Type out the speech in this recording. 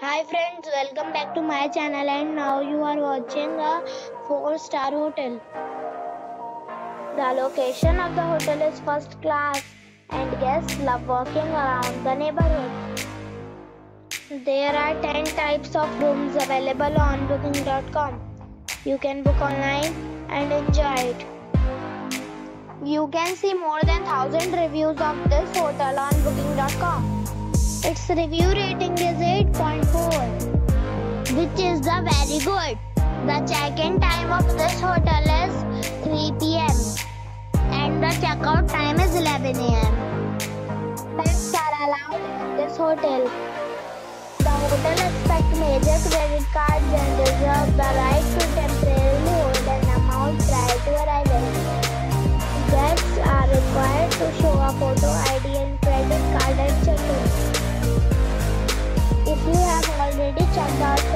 Hi friends, welcome back to my channel and now you are watching a 4 star hotel. The location of the hotel is first class and guests love walking around the neighborhood. There are 10 types of rooms available on booking.com. You can book online and enjoy it. You can see more than 1000 reviews of this hotel on booking.com. Its review rating is 8.4, is the very good. The check-in time of this hotel is 3 p.m. and the checkout time is 11 a.m. Pets are allowed in this hotel. The hotel accepts major credit cards and reserves the right to temporarily hold an amount prior to arrival. Guests are required to show a photo ID and credit card at check-in. If you have already checked out